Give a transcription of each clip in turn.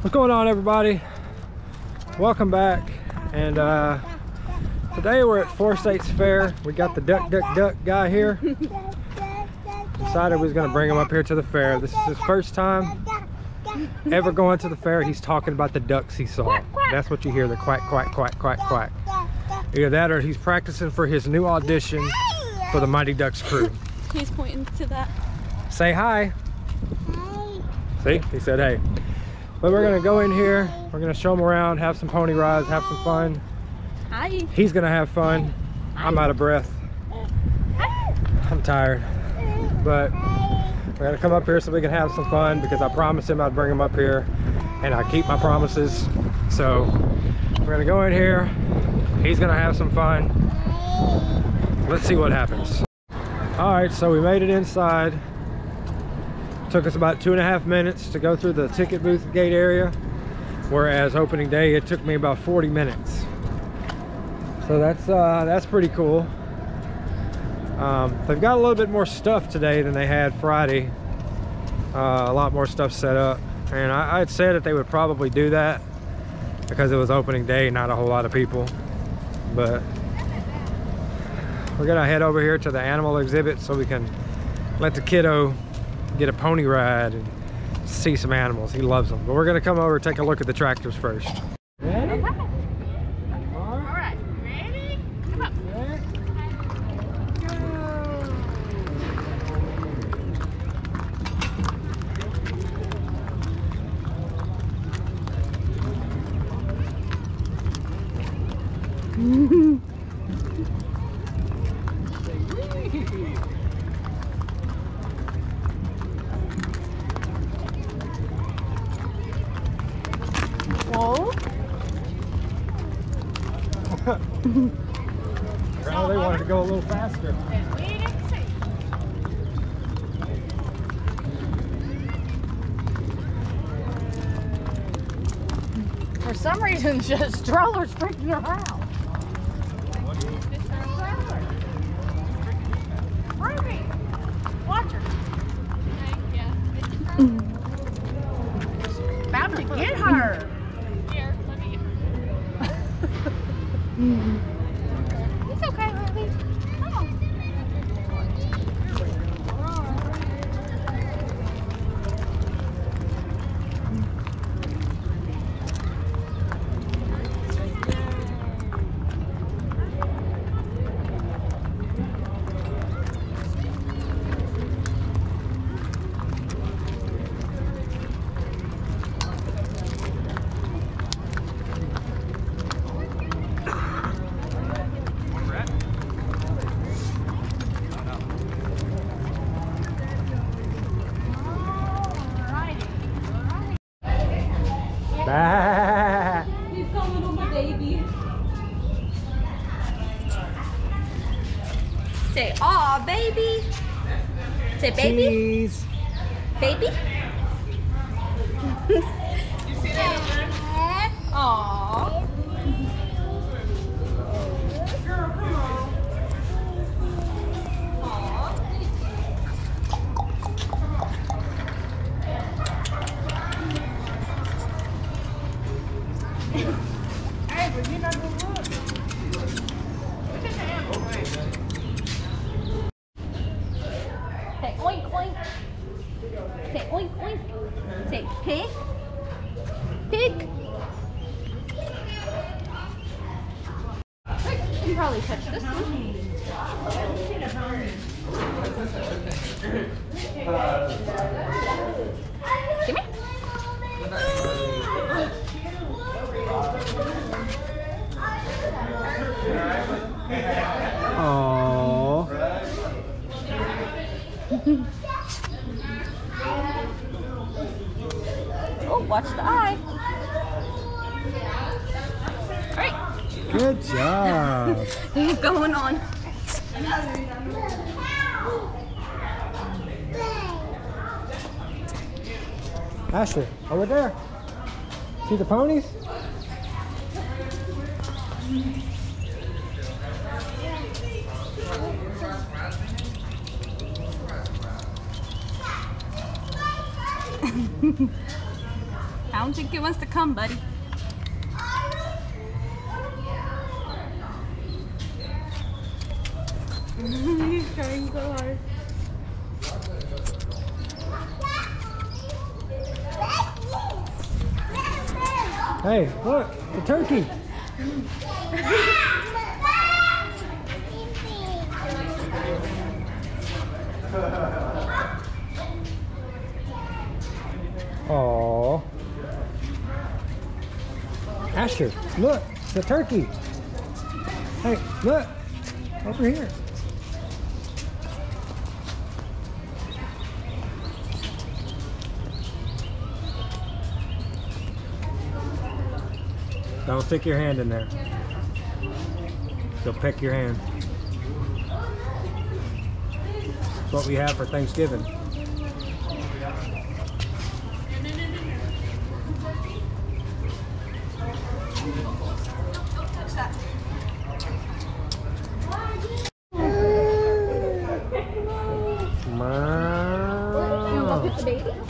What's going on everybody? Welcome back. And uh, today we're at Four States Fair. We got the duck, duck, duck guy here. Decided we was gonna bring him up here to the fair. This is his first time ever going to the fair. He's talking about the ducks he saw. That's what you hear, the quack, quack, quack, quack, quack. Either that or he's practicing for his new audition for the Mighty Ducks crew. He's pointing to that. Say hi. See, he said hey. But we're gonna go in here, we're gonna show him around, have some pony rides, have some fun. Hi. He's gonna have fun. I'm out of breath. I'm tired. But we're gonna come up here so we can have some fun because I promised him I'd bring him up here and I keep my promises. So we're gonna go in here. He's gonna have some fun. Let's see what happens. All right, so we made it inside. Took us about two and a half minutes to go through the ticket booth gate area, whereas opening day it took me about 40 minutes. So that's uh, that's pretty cool. Um, they've got a little bit more stuff today than they had Friday. Uh, a lot more stuff set up, and I, I'd said that they would probably do that because it was opening day, not a whole lot of people. But we're gonna head over here to the animal exhibit so we can let the kiddo get a pony ride and see some animals. He loves them. But we're gonna come over take a look at the tractors first. Ready? All right. Ready? Come up. Whoa. Oh, they wanted to go a little faster. For some reason, just strollers freaking around. Ruby, watch her. About to get her. Here, let me. It's okay, Ruby. Come on. Bah. He's coming on my baby. Say, aw, baby. Say, baby. Cheese. Baby. Aw. Say Touch this one. Give me. Aww. Oh, watch the eye. Good job. He's going on. Ashley, over there. See the ponies? I don't think it wants to come, buddy. He's trying so hard. Hey, look, the turkey. Oh. Asher, look, the turkey. Hey, look, over here. Don't stick your hand in there. They'll peck your hand. It's what we have for Thanksgiving. Wow. the baby?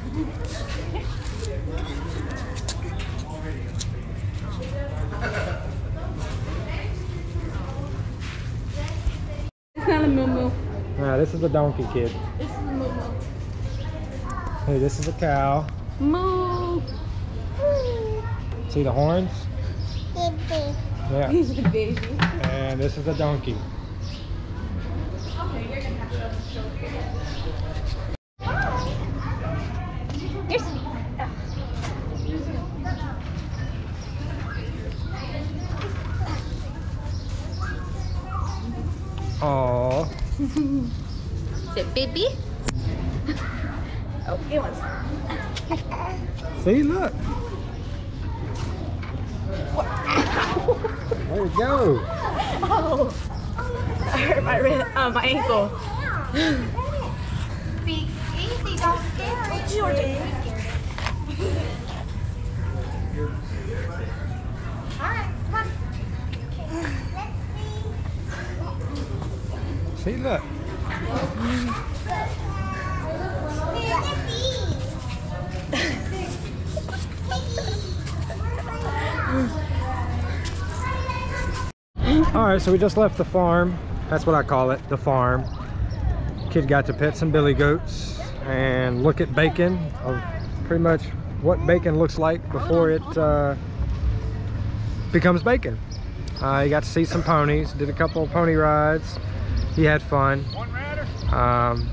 It's not a moo Ah, this is a donkey kid. This is a moo moo. Hey, this is a cow. Moo! See the horns? Yeah. He's the baby. And this is a donkey. Oh. Is it baby? oh, it was. See, look. There you go. Oh, I hurt my wrist, uh, my ankle. Be easy, don't get Georgia. Alright, come. Let's see. Look. All right, so we just left the farm. That's what I call it, the farm. Kid got to pet some billy goats and look at bacon pretty much what bacon looks like before it uh, becomes bacon. Uh, he got to see some ponies, did a couple pony rides. He had fun. Um,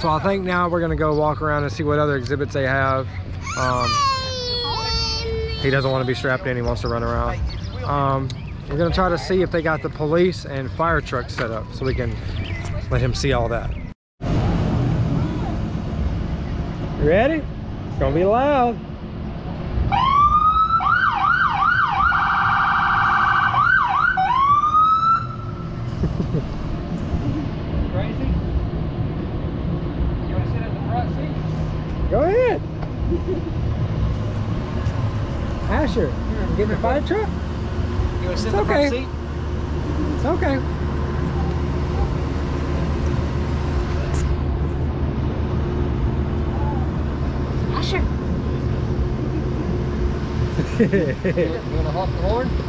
so I think now we're gonna go walk around and see what other exhibits they have. Um, he doesn't want to be strapped in, he wants to run around. Um, we're gonna try to see if they got the police and fire truck set up so we can let him see all that. You ready? It's gonna be loud. Crazy? You wanna sit in the front seat? Go ahead. Asher, get in the fire truck? You want to sit It's in the okay. front seat? It's okay. Usher. You want to honk the horn?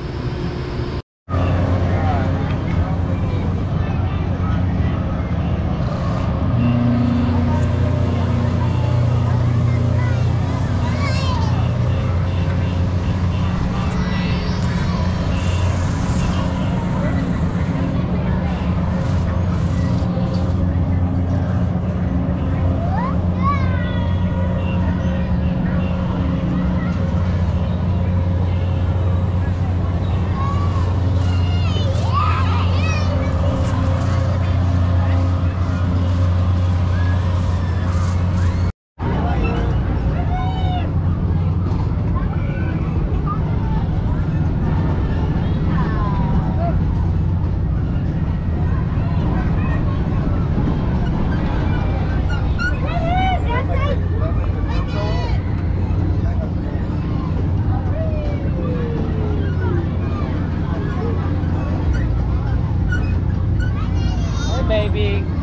big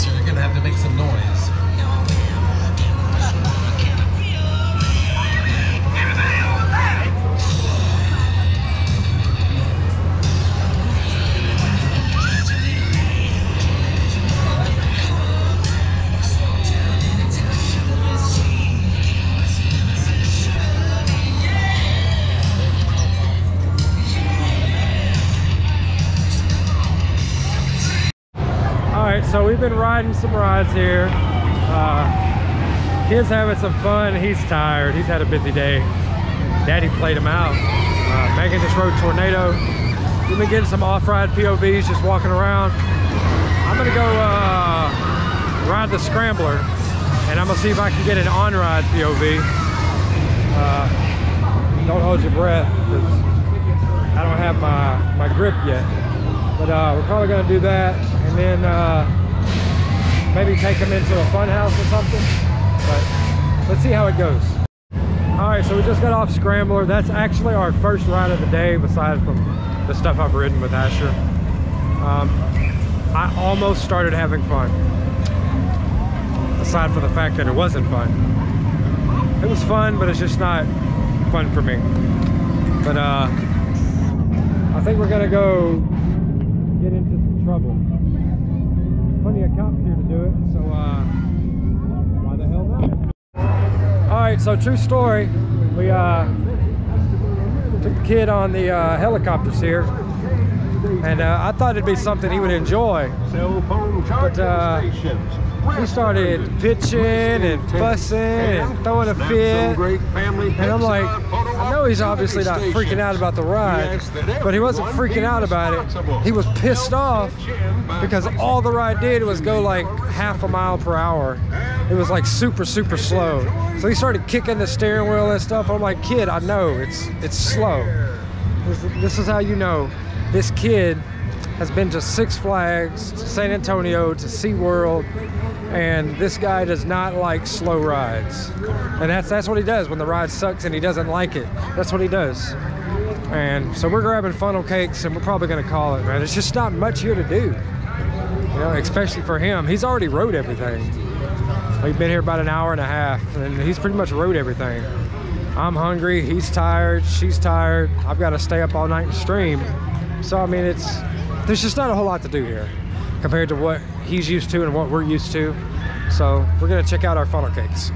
you're gonna have to make some noise. Some rides here. Uh, kid's having some fun. He's tired. He's had a busy day. Daddy played him out. Uh, Megan just rode Tornado. We've been getting some off-ride POVs, just walking around. I'm gonna go uh, ride the Scrambler, and I'm gonna see if I can get an on-ride POV. Uh, don't hold your breath, I don't have my, my grip yet. But uh, we're probably gonna do that, and then uh, maybe take them into a fun house or something. But let's see how it goes. All right, so we just got off Scrambler. That's actually our first ride of the day, besides from the stuff I've ridden with Asher. Um, I almost started having fun. Aside from the fact that it wasn't fun. It was fun, but it's just not fun for me. But uh, I think we're gonna go get into some trouble. Plenty of cops here to do it, so uh, why the hell not? All right, so true story. We uh, took the kid on the uh, helicopters here, and uh, I thought it'd be something he would enjoy. Cell phone charging uh, stations. He started pitching and fussing and throwing a Not fit. some great family And I'm like, picture photo I know he's obviously not freaking out about the ride, but he wasn't freaking out about it. He was pissed off because all the ride did was go like half a mile per hour. It was like super, super slow. So he started kicking the steering wheel and stuff. I'm like, kid, I know it's it's slow. This, this is how you know this kid has been to Six Flags, to San Antonio, to SeaWorld, and this guy does not like slow rides. And that's that's what he does when the ride sucks and he doesn't like it. That's what he does. And so we're grabbing funnel cakes and we're probably gonna call it, man. It's just not much here to do. You know, especially for him. He's already rode everything. We've been here about an hour and a half and he's pretty much rode everything. I'm hungry, he's tired, she's tired. I've got to stay up all night and stream. So I mean, it's there's just not a whole lot to do here compared to what he's used to and what we're used to. So we're gonna check out our funnel cakes.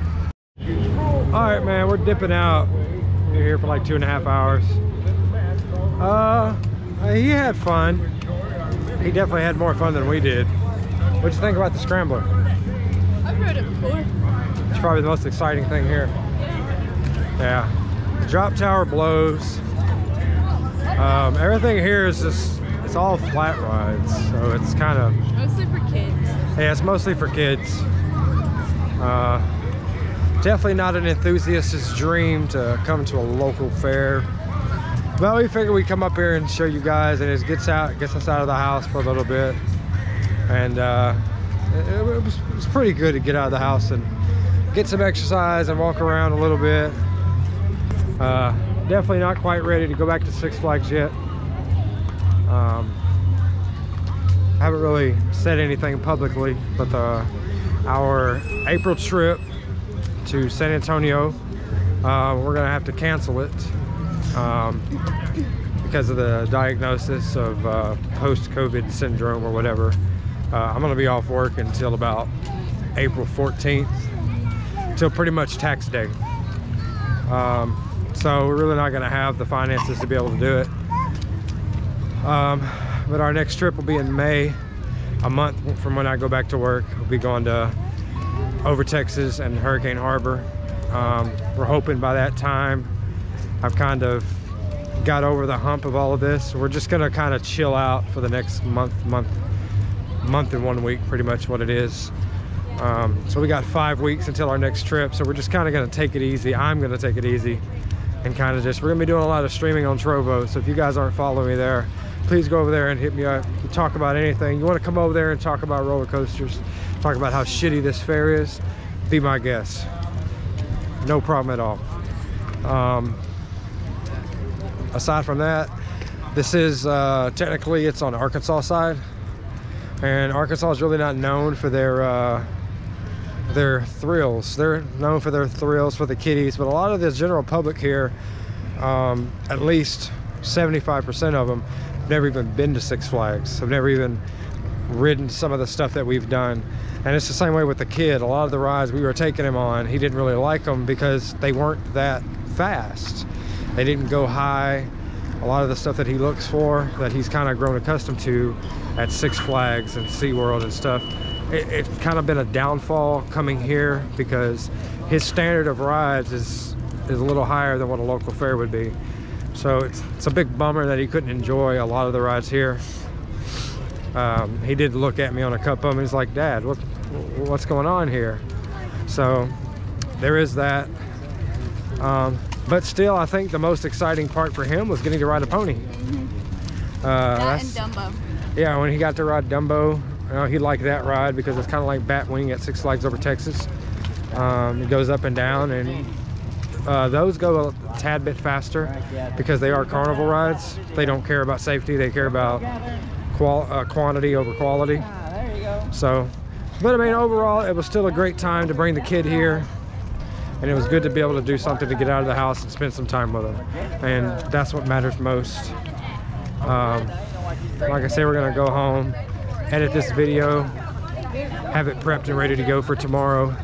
All right, man, we're dipping out. We're here for like two and a half hours. Uh, he had fun. He definitely had more fun than we did. What'd you think about the scrambler? I've rode it before. It's probably the most exciting thing here. Yeah. The drop tower blows. Um, everything here is just, it's all flat rides. So it's kind of, Mostly for kids. yeah, it's mostly for kids. Uh, definitely not an enthusiast's dream to come to a local fair. But we figured we'd come up here and show you guys and it gets out, gets us out of the house for a little bit. And uh, it, it was, it was pretty good to get out of the house and get some exercise and walk around a little bit. Uh, definitely not quite ready to go back to Six Flags yet. Um, haven't really said anything publicly, but the, our April trip to San Antonio, uh, we're gonna have to cancel it um, because of the diagnosis of uh, post-COVID syndrome or whatever. Uh, I'm gonna be off work until about April 14th, till pretty much tax day. Um, so we're really not gonna have the finances to be able to do it. Um, but our next trip will be in May, a month from when I go back to work. We'll be going to over Texas and Hurricane Harbor. Um, we're hoping by that time I've kind of got over the hump of all of this. We're just gonna kind of chill out for the next month, month, month and one week, pretty much what it is. Um, so we got five weeks until our next trip. So we're just kind of gonna take it easy. I'm gonna take it easy and kind of just, we're gonna be doing a lot of streaming on Trovo. So if you guys aren't following me there, please go over there and hit me up. You talk about anything. You wanna come over there and talk about roller coasters, talk about how shitty this fair is, be my guest. No problem at all. Um, aside from that, this is uh, technically it's on Arkansas side, and Arkansas is really not known for their uh, their thrills. They're known for their thrills for the kiddies, but a lot of the general public here, um, at least 75% of them, never even been to Six Flags. I've never even ridden some of the stuff that we've done. And it's the same way with the kid. A lot of the rides we were taking him on, he didn't really like them because they weren't that fast. They didn't go high. A lot of the stuff that he looks for, that he's kind of grown accustomed to at Six Flags and SeaWorld and stuff, it, it's kind of been a downfall coming here because his standard of rides is is a little higher than what a local fair would be. So it's it's a big bummer that he couldn't enjoy a lot of the rides here. Um, he did look at me on a couple of them. He's like, "Dad, what what's going on here?" So there is that. Um, but still, I think the most exciting part for him was getting to ride a pony. Uh, Mm-hmm. That and that's- Dumbo. yeah, when he got to ride Dumbo, you know, he liked that ride because it's kind of like Batwing at Six Flags Over Texas. Um, it goes up and down, and uh, those go a tad bit faster because they are carnival rides. They don't care about safety; they care about qual- uh, quantity over quality. So, but I mean, overall, it was still a great time to bring the kid here, and it was good to be able to do something to get out of the house and spend some time with him, and that's what matters most. Um, like I say, we're gonna go home, edit this video, have it prepped and ready to go for tomorrow.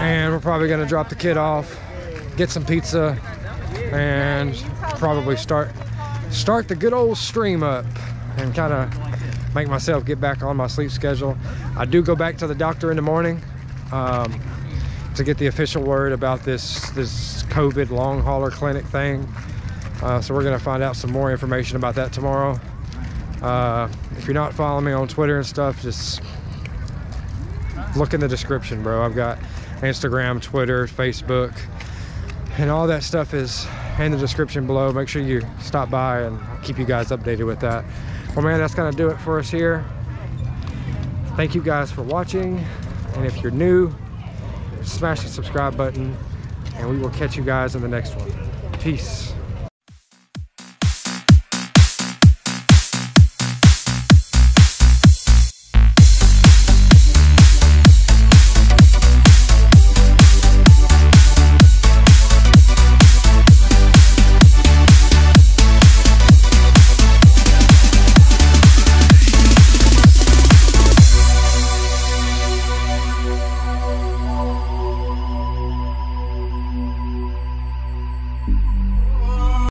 And we're probably gonna drop the kid off, get some pizza, and probably start start the good old stream up and kind of make myself get back on my sleep schedule. I do go back to the doctor in the morning um, to get the official word about this this COVID long hauler clinic thing. Uh, so we're gonna find out some more information about that tomorrow. Uh, if you're not following me on Twitter and stuff, just look in the description, bro. I've got Instagram, Twitter, Facebook, and all that stuff is in the description below. Make sure you stop by and I'll keep you guys updated with that. Well, man, that's gonna do it for us here. Thank you guys for watching, and if you're new, smash the subscribe button, and we will catch you guys in the next one. Peace.